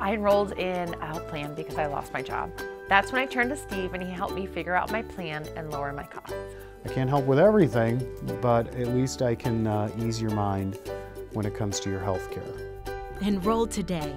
I enrolled in a health plan because I lost my job. That's when I turned to Steve and he helped me figure out my plan and lower my costs. I can't help with everything, but at least I can uh, ease your mind when it comes to your health care. Enroll today